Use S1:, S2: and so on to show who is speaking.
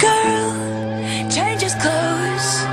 S1: girl changes clothes.